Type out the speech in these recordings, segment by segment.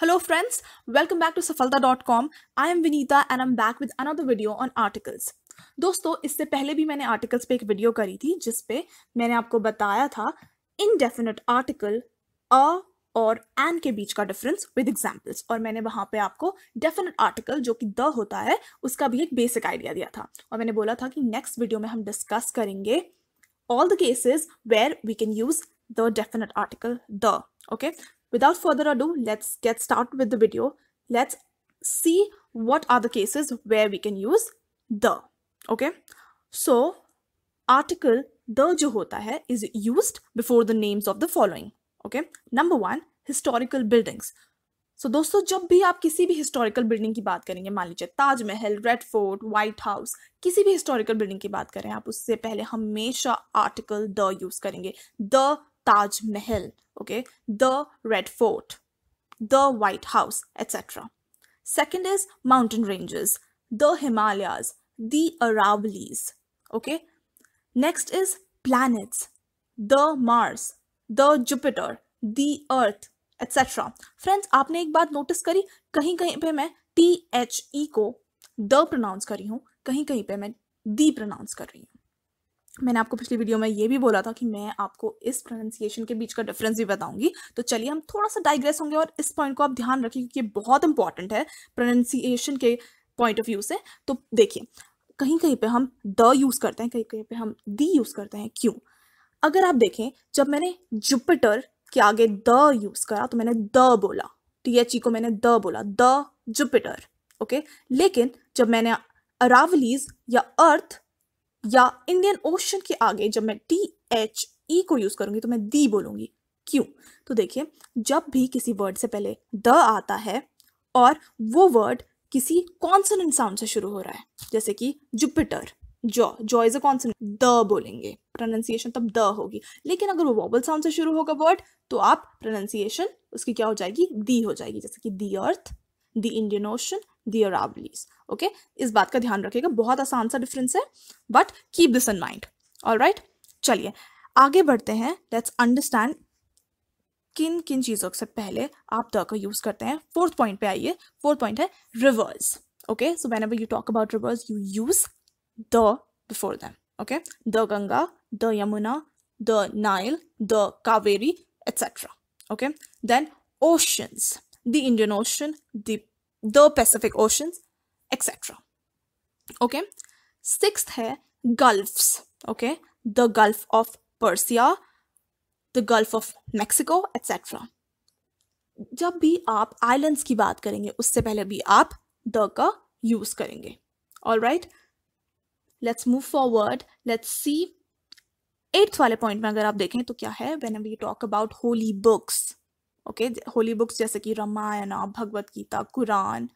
Hello friends, welcome back to safalta.com. I am Vinita and I'm back with another video on articles. दोस्तों इससे पहले भी मैंने articles पे एक वीडियो करी थी जिस पे मैंने आपको बताया था इनडेफिनेट आर्टिकल अ और एन के बीच का डिफरेंस विद एग्जाम्पल्स और मैंने वहाँ पे आपको डेफिनेट आर्टिकल जो कि द होता है उसका भी एक बेसिक आइडिया दिया था और मैंने बोला था कि नेक्स्ट वीडियो में हम डिस्कस करेंगे all the cases where we can use the definite article the okay without further ado let's get started with the video let's see what are the cases where we can use the okay so article the जो होता है is used before the names of the following okay number one historical buildings so so, दोस्तों जब भी आप किसी भी historical building की बात करेंगे मान लीजिए Taj Mahal Red Fort White House किसी भी हिस्टोरिकल बिल्डिंग की बात करें आप उससे पहले हमेशा आर्टिकल द यूज़ करेंगे the Taj Mahal okay the Red Fort the White House etcetera second is mountain ranges the Himalayas the Aravallis okay next is planets the Mars the Jupiter the Earth etcetera friends आपने एक बात notice करी? कहीं कहीं पे मैं T H E को the pronounce करी हूँ, कहीं कहीं पे मैं दी प्रोनाउंस कर रही हूँ। मैंने आपको पिछली वीडियो में ये भी बोला था कि मैं आपको इस प्रोनाउंसिएशन के बीच का डिफरेंस भी बताऊँगी। तो चलिए हम थोड़ा सा डाइग्रेस होंगे और इस पॉइंट को आप ध्यान रखिए क्योंकि ये बहुत इंपॉर्टेंट है प्रोनाउंसिएशन के पॉइंट ऑफ़ व्यू से। तो देखिए कहीं कहीं पे हम द यूज़ करते हैं कहीं कहीं पे हम दी यूज़ करते हैं। क्यों? अगर आप देखें, जब मैंने जुपिटर के आगे द यूज़ करा तो मैंने द बोला। टी एच ई को मैंने द बोला द जुपिटर ओके लेकिन जब मैंने अरावलीज या अर्थ या इंडियन ओशन के आगे जब मैं टी एच ई को यूज़ करूँगी तो मैं दी बोलूँगी। क्यों? तो देखिए, जब भी किसी वर्ड से पहले द आता है और वो वर्ड किसी कॉन्सोनेंट साउंड से शुरू हो रहा है, जैसे कि जुपिटर जॉ जॉ इज़ अ कॉन्सोनेंट द बोलेंगे। प्रोनाउंसिएशन तब द होगी। लेकिन अगर वो वॉबल साउंड से शुरू होगा वर्ड तो आप प्रोनाउंसिएशन उसकी क्या हो जाएगी? दी हो जाएगी, जैसे कि the Earth the Indian Ocean the Aravallis okay इस बात का ध्यान रखिएगा बहुत आसान सा डिफरेंस है but keep this in mind all right चलिए आगे बढ़ते हैं लेट्स अंडरस्टैंड किन किन चीज़ों से पहले आप द का यूज़ करते हैं। फोर्थ पॉइंट पे आइए फोर्थ पॉइंट है rivers okay so whenever you talk about rivers you use the before them okay the Ganga the Yamuna the Nile the Kaveri etc. Okay, then oceans, the Indian Ocean, the the Pacific Oceans, etc. Okay, sixth है gulfs. Okay, the Gulf of Persia, the Gulf of Mexico, etc. जब भी आप islands की बात करेंगे उससे पहले भी आप द का यूज़ करेंगे. All right let's move forward let's see eighth वाले पॉइंट में अगर आप देखें तो क्या है? When we talk about holy books okay holy books जैसे कि रामायण, भगवत गीता, कुरान,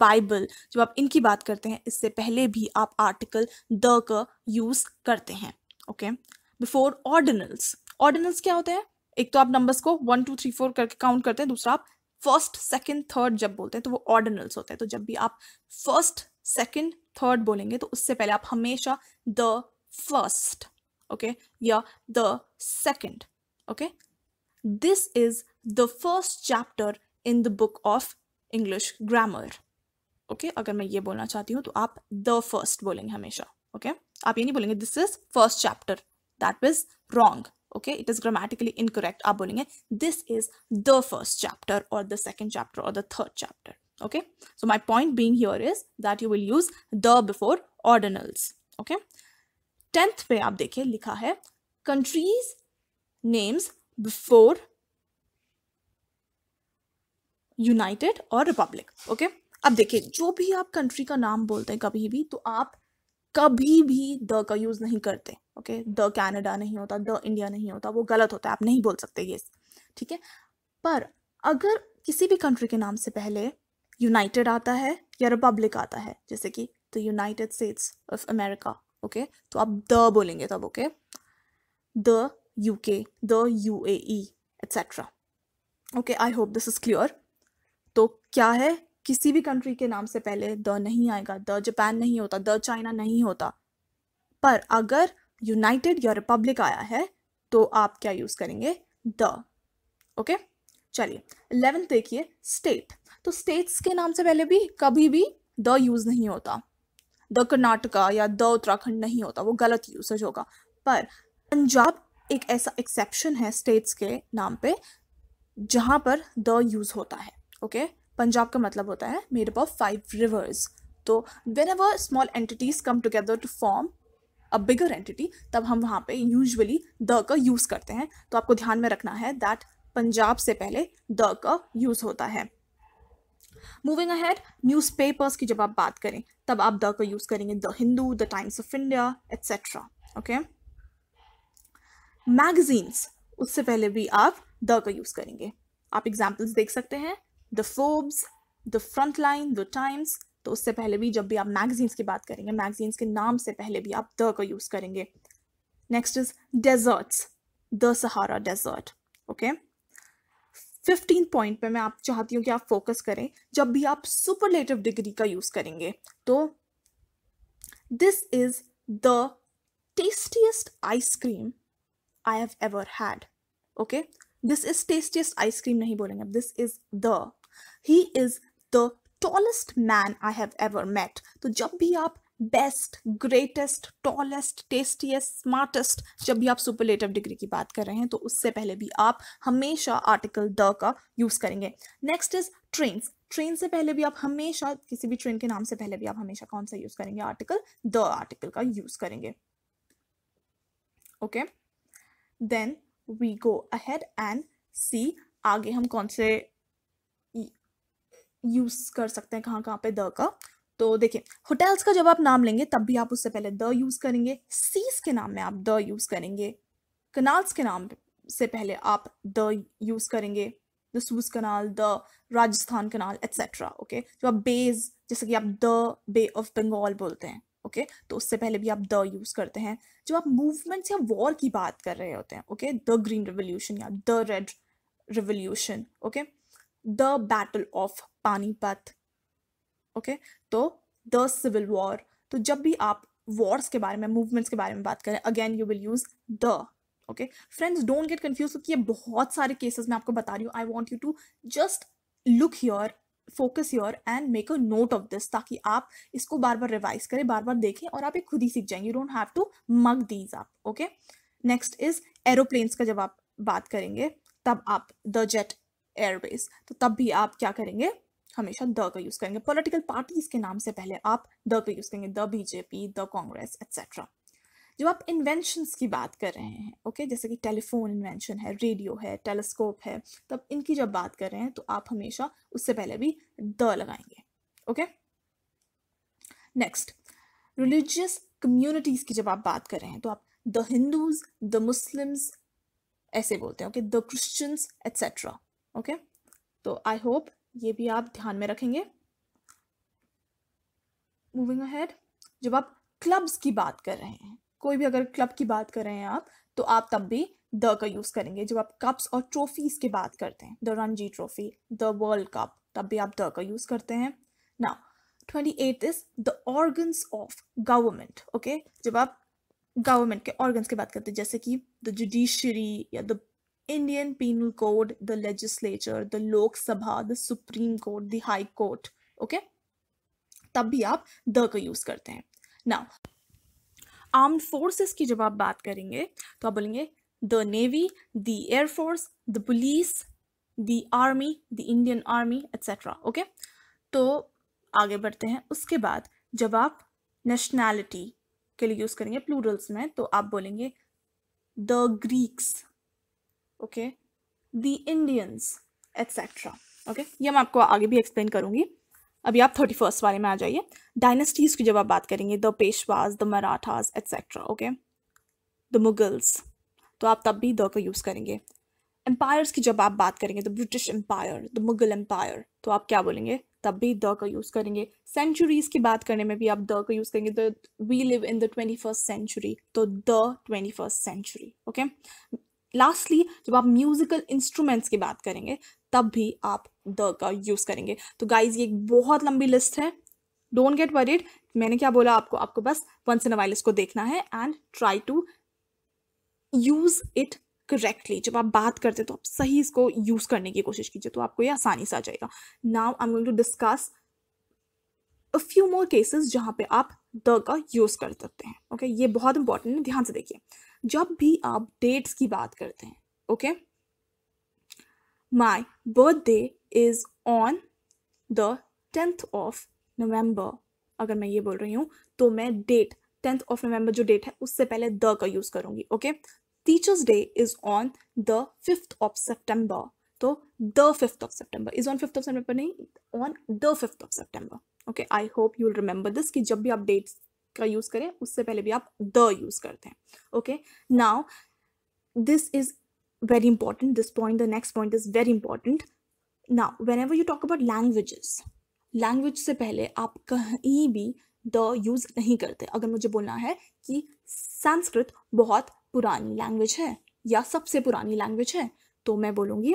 बाइबल, जब आप इनकी बात करते हैं, इससे पहले भी आप आर्टिकल द का यूज़ करते हैं, ओके? बिफोर ऑर्डिनल्स ऑर्डिनल्स क्या होते हैं? एक तो आप नंबर्स को वन, टू, थ्री, फोर करके काउंट करते हैं, दूसरा आप फ़र्स्ट, सेकंड, थर्ड जब बोलते हैं तो वो ऑर्डिनल्स होते हैं तो जब भी आप फ़र्स्ट, सेकंड, थर्ड बोलेंगे तो उससे पहले आप हमेशा द फ़र्स्ट, ओके, या the second okay? This is the first chapter in the book of english grammar okay okay? अगर मैं ये बोलना चाहती हूँ तो आप द फर्स्ट बोलेंगे हमेशा ओके okay? आप ये नहीं बोलेंगे this is first chapter that is wrong okay it is grammatically incorrect आप बोलेंगे this is the first chapter और द सेकेंड चैप्टर और the third chapter okay so my point being here is that you will use the before ordinals okay tenth पे आप देखिए लिखा है countries names before united और republic okay अब देखिए, जो भी आप कंट्री का नाम बोलते हैं कभी भी तो आप कभी भी द का यूज़ नहीं करते ओके द कैनेडा नहीं होता द इंडिया नहीं होता, वो गलत होता है, आप नहीं बोल सकते ये, ठीक है? पर अगर किसी भी कंट्री के नाम से पहले यूनाइटेड आता है या रिपब्लिक आता है, जैसे कि the United States of America okay तो आप द बोलेंगे तब okay the UK the U etcetera okay I hope this is clear क्या है? किसी भी कंट्री के नाम से पहले द नहीं आएगा, द जापान नहीं होता, द चाइना नहीं होता। पर अगर यूनाइटेड या रिपब्लिक आया है तो आप क्या यूज़ करेंगे? द। ओके? चलिए इलेवेंथ देखिए स्टेट तो स्टेट्स के नाम से पहले भी कभी भी द यूज़ नहीं होता। द कर्नाटका या द उत्तराखंड नहीं होता, वो गलत यूसेज होगा। पर पंजाब एक ऐसा एक्सेप्शन है स्टेट्स के नाम पे, जहाँ पर द यूज़ होता है। ओके? okay? पंजाब का मतलब होता है made up of five rivers तो whenever small entities come together to form a bigger entity तब हम वहाँ पे यूजुअली द का यूज़ करते हैं। तो आपको ध्यान में रखना है दैट पंजाब से पहले द का यूज़ होता है। मूविंग अहेड न्यूज़पेपर्स की जब आप बात करें, तब आप द का यूज़ करेंगे। The Hindu the Times of India etcetera okay magazines उससे पहले भी आप द का यूज़ करेंगे। आप एग्जाम्पल्स देख सकते हैं। The Forbes the Frontline the Times तो उससे पहले भी जब भी आप मैगजीन्स की बात करेंगे मैगजीन्स के नाम से पहले भी आप द का यूज़ करेंगे। Next is deserts the Sahara desert okay fifteen point पे मैं आप चाहती हूँ कि आप फोकस करें, जब भी आप सुपरलेटिव डिग्री का यूज़ करेंगे तो this is the tastiest ice cream I have ever had okay this is tastiest ice cream नहीं बोलेंगे this is the he is the tallest man I have ever met तो जब भी आप best greatest tallest tastiest smartest जब भी आप superlative degree की बात कर रहे हैं तो उससे पहले भी आप हमेशा आर्टिकल द का यूज़ करेंगे। नेक्स्ट इज़ ट्रेन ट्रेन से पहले भी आप हमेशा, किसी भी ट्रेन के नाम से पहले भी आप हमेशा कौन सा यूज़ करेंगे? आर्टिकल द आर्टिकल का यूज़ करेंगे। Okay then we go ahead and see आगे हम कौन से यूज़ कर सकते हैं कहाँ कहाँ पे द का। तो देखिए होटल्स का जब आप नाम लेंगे, तब भी आप उससे पहले द यूज़ करेंगे सीज के नाम में आप द यूज़ करेंगे कनाल्स के नाम से पहले आप द यूज़ करेंगे the Suez canal the Rajasthan canal etcetera okay जो आप बेज जैसे कि आप द बे ऑफ़ बंगाल बोलते हैं ओके okay? तो उससे पहले भी आप द यूज़ करते हैं। जब आप मूवमेंट्स या वॉर की बात कर रहे होते हैं ओके द ग्रीन रेवोल्यूशन या the red revolution okay the battle of Panipat okay तो द सिविल वॉर तो जब भी आप वॉर्स के बारे में मूवमेंट्स के बारे में बात करें again you will use the okay friends don't get confuse क्योंकि ये बहुत सारे केसेस मैं आपको बता रही हूँ। I want you to just look your focus your and make a note of this ताकि आप इसको बार बार रिवाइज करें बार बार देखें और आप ये खुद ही सीख जाएँगे। You don't have to mug these आप ओके नेक्स्ट इज़ एरोप्लेन्स का जब आप बात करेंगे, तब आप द जेट एयरवेज तो तब भी आप क्या करेंगे? हमेशा द का यूज़ करेंगे। पॉलिटिकल पार्टीज़ के नाम से पहले आप द का यूज़ करेंगे, the BJP, the Congress etcetera जब आप इन्वेंशंस की बात कर रहे हैं ओके okay? जैसे कि टेलीफोन इन्वेंशन है रेडियो है टेलीस्कोप है, तब इनकी जब बात कर रहे हैं तो आप हमेशा उससे पहले भी द लगाएँगे ओके नेक्स्ट रिलीजियस कम्युनिटीज़ की जब आप बात कर रहे हैं तो आप द हिंदूज द मुस्लिम्स ऐसे बोलते हैं okay the Christians etcetera okay तो आई होप ये भी आप ध्यान में रखेंगे। मूविंग अहेड जब आप क्लब्स की बात कर रहे हैं, कोई भी अगर क्लब की बात कर रहे हैं आप तो आप तब भी द का यूज़ करेंगे। जब आप कप्स और ट्रॉफीज की बात करते हैं the Ranji trophy the world cup तब भी आप द का यूज़ करते हैं। ना twenty eight is the organs of government okay जब आप गवर्नमेंट के ऑर्गन्स की बात करते हैं, जैसे कि द जुडिशरी या the Indian Penal Code, the legislature, the Lok Sabha, the Supreme Court, the High Court. Okay? तब भी आप द का यूज़ करते हैं ना आर्म्ड फोर्सेस की जब आप बात करेंगे तो आप बोलेंगे the navy the air force the police the army the Indian army etcetera okay तो आगे बढ़ते हैं उसके बाद जब आप नेशनैलिटी के लिए यूज़ करेंगे प्लूरल्स में तो आप बोलेंगे the Greeks okay the Indians etcetera okay ये मैं आपको आगे भी एक्सप्लेन करूँगी। अभी आप थर्टी फ़र्स्ट वाले में आ जाइए। डायनेस्टीज़ की जब आप बात करेंगे the Peshwas the Marathas etcetera okay the Mughals तो आप तब भी द का यूज़ करेंगे। एम्पायर्स की जब आप बात करेंगे the British empire the Mughal empire तो आप क्या बोलेंगे? तब भी द का यूज़ करेंगे। सेंचुरीज की बात करने में भी आप द का यूज़ करेंगे। The we live in the twenty first century तो the twenty first century okay lastly जब आप म्यूजिकल इंस्ट्रूमेंट्स की बात करेंगे, तब भी आप द का यूज़ करेंगे। तो गाइज़ ये एक बहुत लंबी लिस्ट है। डोंट गेट वरीड मैंने क्या बोला आपको? आपको बस वंस इन वाइल इसको देखना है and try to use it correctly जब आप बात करते तो आप सही इसको यूज़ करने की कोशिश कीजिए तो आपको ये आसानी से आ जाएगा। Now I am going to discuss a few more cases जहाँ पे आप द का यूज़ कर सकते हैं। Okay okay? ये बहुत इंपॉर्टेंट है। ध्यान से देखिए। जब भी आप डेट्स की बात करते हैं okay my birthday is on the tenth of November अगर मैं ये बोल रही हूँ तो मैं डेट टेंथ ऑफ़ नवंबर जो डेट है, उससे पहले द का यूज़ करूँगी okay teachers day is on the fifth of September तो the fifth of September is on fifth of September नहीं on the fifth of September okay I hope you will remember this कि जब भी आप dates का use करें, उससे पहले भी आप द यूज़ करते हैं okay now this is very very important, this point, the next point is very important. Now, whenever you talk about languages language से पहले आप कहीं भी द यूज़ नहीं करते। अगर मुझे बोलना है कि संस्कृत बहुत पुरानी लैंग्वेज है या सबसे पुरानी लैंग्वेज है तो मैं बोलूँगी,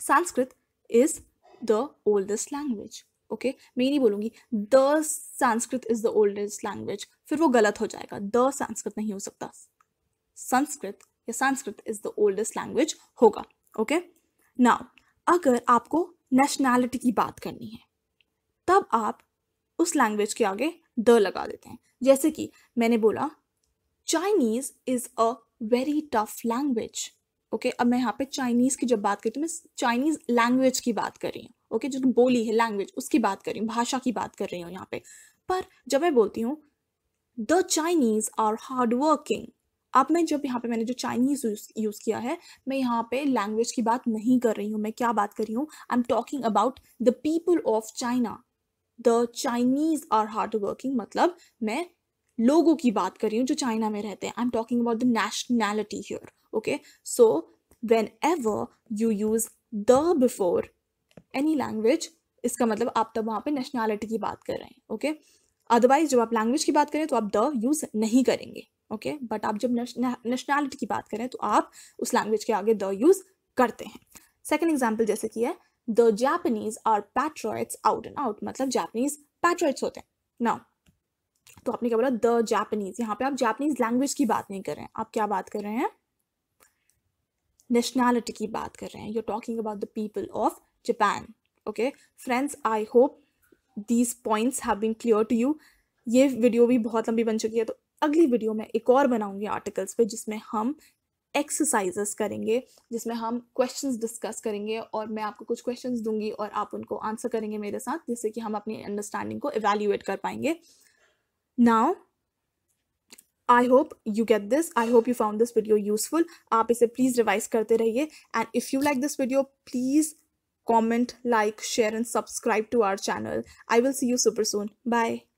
Sanskrit is the oldest language okay? मैं नहीं बोलूँगी, the Sanskrit is the oldest language. फिर वो गलत हो जाएगा। द संस्कृत नहीं हो सकता। संस्कृत या Sanskrit is the oldest language होगा, ओके? नाउ, अगर आपको नेशनैलिटी की बात करनी है, तब आप उस लैंग्वेज के आगे द लगा देते हैं। जैसे कि मैंने बोला, Chinese is a very tough language. Okay? अब मैं यहाँ पे चाइनीज़ की जब बात करती हूँ, मैं चाइनीज़ लैंग्वेज की बात कर रही हूँ। ओके, जो बोली है लैंग्वेज उसकी बात कर रही हूँ, भाषा की बात कर रही हूँ यहाँ पे। पर जब मैं बोलती हूँ the Chinese are hard working अब मैं जब यहाँ पे मैंने जो चाइनीज़ यूज़ किया है, मैं यहाँ पे लैंग्वेज की बात नहीं कर रही हूँ, मैं क्या बात कर रही हूँ? I am talking about the people of China the Chinese are hard working मतलब मैं लोगों की बात कर रही हूँ जो चाइना में रहते हैं। I am talking about the nationality here okay so whenever you use the before any language इसका मतलब आप तब वहाँ पे नेशनैलिटी की बात कर रहे हैं ओके? अदरवाइज़ जब आप लैंग्वेज की बात करें तो आप द यूज़ नहीं करेंगे ओके okay? बट आप जब नेशनैलिटी की बात करें तो आप उस लैंग्वेज के आगे द यूज़ करते हैं। सेकेंड एग्ज़ाम्पल जैसे कि है the Japanese are patriots out and out मतलब जापनीज पैट्रॉइड्स होते हैं। ना तो आपने क्या बोला? द जापनीज यहाँ पे आप जापनीज लैंग्वेज की बात नहीं कर रहे हैं। आप क्या बात कर रहे हैं? नेशनैलिटी की बात कर रहे हैं। You talking about the people of Japan okay friends I hope these points have been clear to you ये वीडियो भी बहुत लंबी बन चुकी है तो अगली वीडियो में एक और बनाऊँगी आर्टिकल्स पे, जिसमें हम एक्सरसाइजेस करेंगे, जिसमें हम क्वेश्चंस डिस्कस करेंगे, और मैं आपको कुछ क्वेश्चंस दूँगी, और आप उनको आंसर करेंगे मेरे साथ, जिससे कि हम अपनी अंडरस्टैंडिंग को इवेल्युएट कर पाएँगे। Now I hope you get this I hope you found this video useful आप इसे प्लीज़ रिवाइज करते रहिए। And if you like this video please comment like share and subscribe to our channel. I will see you super soon. Bye